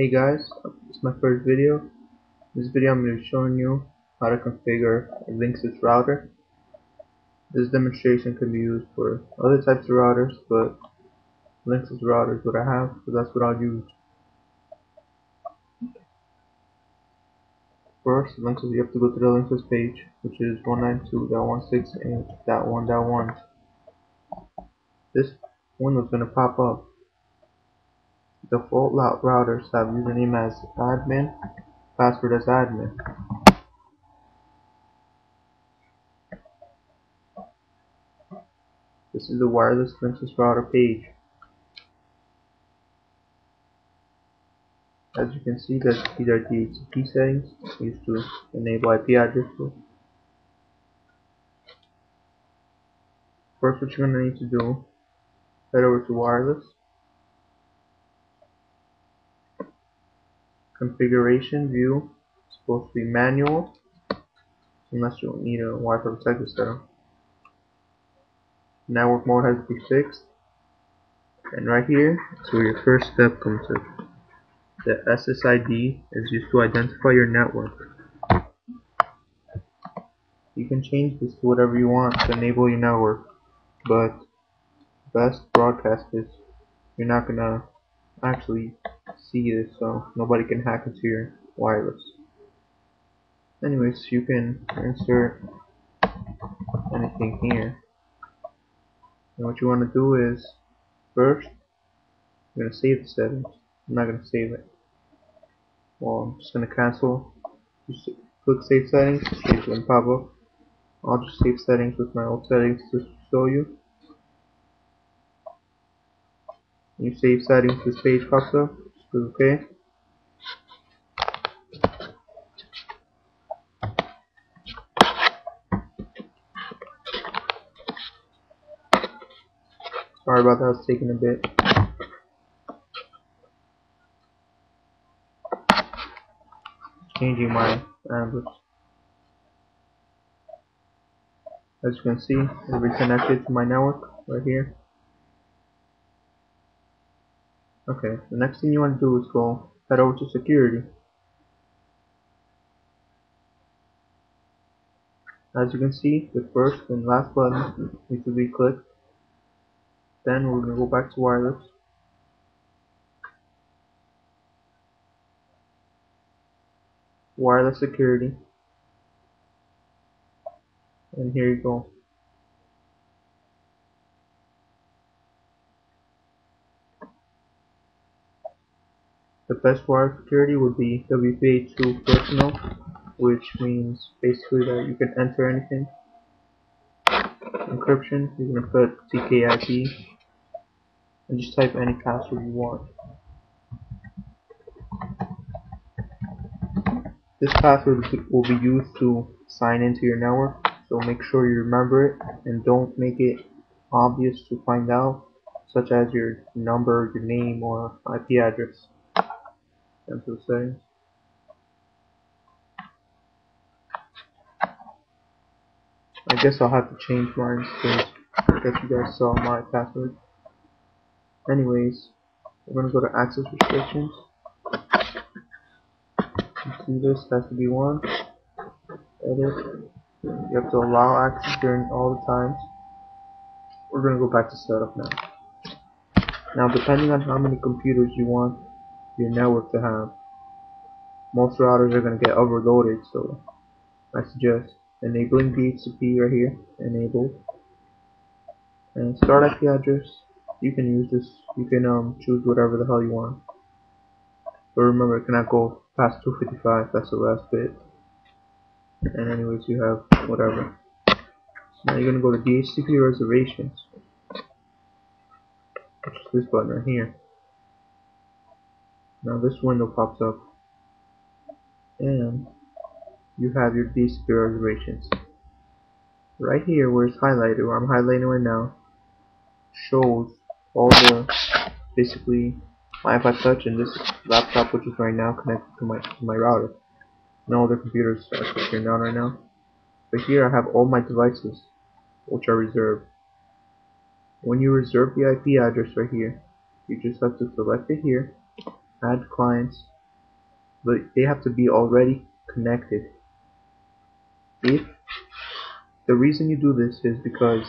Hey guys, this is my first video. In this video I'm going to be showing you how to configure a Linksys router. This demonstration can be used for other types of routers, but Linksys router is what I have, so that's what I'll use. First, Linksys, you have to go to the Linksys page, which is 192.168.1.1. This window is going to pop up default routers have username as admin, password as admin. This is the wireless Linksys router page. As you can see, that these are DHCP settings used to enable IP address. First, what you're going to need to do, head over to wireless. Configuration view is supposed to be manual unless you need a Wi-Fi protected setup. Network mode has to be fixed and right here is where your first step comes in. The SSID is used to identify your network. You can change this to whatever you want to enable your network, but best broadcast is you're not gonna actually see this so nobody can hack into your wireless. Anyways, you can insert anything here. And what you want to do is, first, you're going to save the settings. I'm not going to save it. Well, I'm just going to cancel. Just click Save Settings, save and pop up. I'll just save settings with my old settings to show you. you save settings, this page pops up. Okay. Sorry about that, it's taking a bit. Changing my bandwidth. As you can see, it's reconnected to my network right here. Okay, the next thing you want to do is go head over to security. As you can see, the first and last button needs to be clicked. Then we're going to go back to wireless. Wireless security. And here you go. The best wire security would be WPA2 personal, which means basically that you can enter anything. Encryption, you're going to put TKIP and just type any password you want. This password will be used to sign into your network, so make sure you remember it and don't make it obvious to find out, such as your number, your name, or IP address cancel settings. I guess I'll have to change mine because I guess you guys saw my password. Anyways, we're gonna go to access restrictions. You see this has to be one. Edit. You have to allow access during all the times. We're gonna go back to setup now. Now depending on how many computers you want your network to have. Most routers are going to get overloaded, so I suggest enabling DHCP right here, enable, and start IP address. You can use this. You can um choose whatever the hell you want. But remember, it cannot go past 255. That's the last bit. And anyways, you have whatever. Now you're gonna go to DHCP reservations. Which is this button right here. Now this window pops up and you have your DHCP reservations. Right here where it's highlighted, where I'm highlighting right now, shows all the basically my iPod Touch and this laptop which is right now connected to my to my router. No other computers are turned on right now. But here I have all my devices which are reserved. When you reserve the IP address right here, you just have to select it here add clients but they have to be already connected. If the reason you do this is because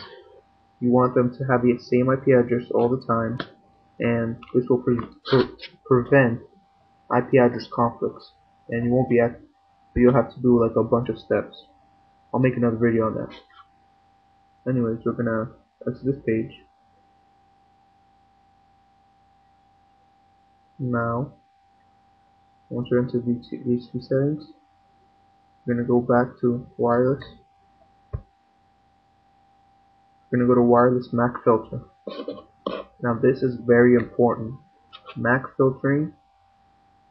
you want them to have the same IP address all the time, and this will pre pre prevent IP address conflicts, and you won't be at you'll have to do like a bunch of steps. I'll make another video on that. Anyways, we're gonna exit this page. Now, once you're into these two settings, we're gonna go back to wireless. We're gonna go to wireless MAC filter. Now this is very important. MAC filtering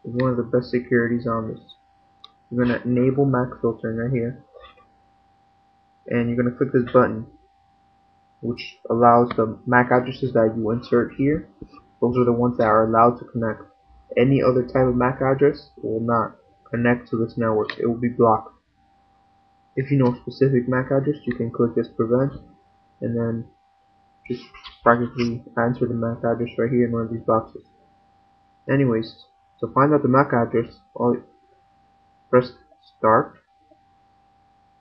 is one of the best securities on this. You're gonna enable MAC filtering right here, and you're gonna click this button, which allows the MAC addresses that you insert here. Those are the ones that are allowed to connect. Any other type of MAC address will not connect to this network. It will be blocked. If you know a specific MAC address, you can click this prevent, and then just practically answer the MAC address right here in one of these boxes. Anyways, to find out the MAC address, all press start,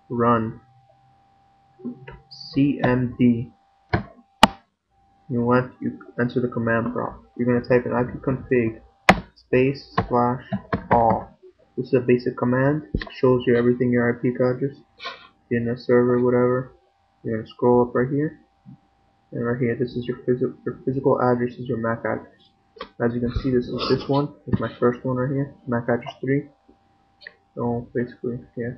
run cmd. You want you enter the command prompt. You're gonna type in ipconfig space slash all. This is a basic command. Shows you everything your IP address in a server, whatever. You're gonna scroll up right here, and right here, this is your, your physical address. Is your MAC address. As you can see, this is this one. It's my first one right here, MAC address three. So basically, yeah.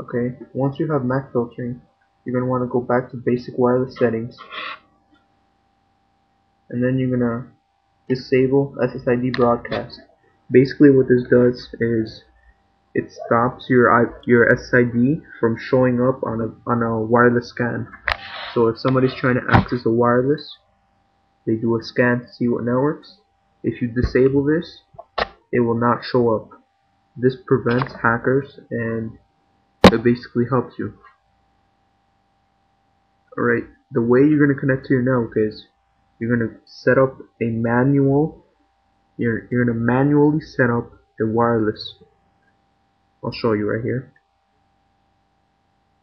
Okay, once you have MAC filtering, you're gonna want to go back to basic wireless settings, and then you're gonna disable SSID broadcast. Basically, what this does is it stops your your SSID from showing up on a on a wireless scan. So if somebody's trying to access the wireless, they do a scan to see what networks. If you disable this, it will not show up. This prevents hackers and it basically helps you. Alright, the way you're going to connect to your network is you're going to set up a manual you're, you're going to manually set up the wireless I'll show you right here.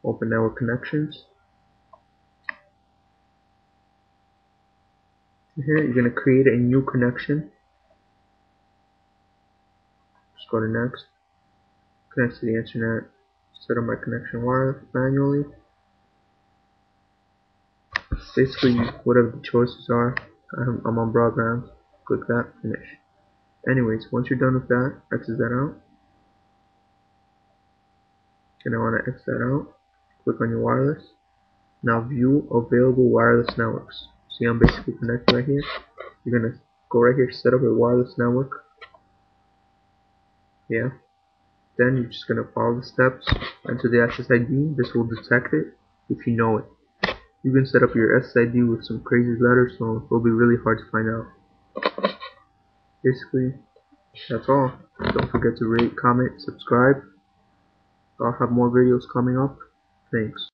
Open network connections. Here you're going to create a new connection. Just go to next. Connect to the internet. Set up my connection wire manually. Basically, whatever the choices are, I'm, I'm on broadband. Click that, finish. Anyways, once you're done with that, exit that out. And I want to exit that out. Click on your wireless. Now view available wireless networks. See I'm basically connected right here. You're to go right here, set up a wireless network. Yeah. Then you're just to follow the steps, enter the SSID. This will detect it if you know it. You can set up your SID with some crazy letters, so it will be really hard to find out. Basically, that's all. Don't forget to rate, comment, subscribe. I'll have more videos coming up. Thanks.